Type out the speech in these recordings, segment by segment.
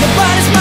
Nobody's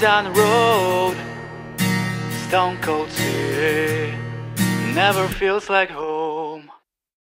Down the road, stone cold city, never feels like home.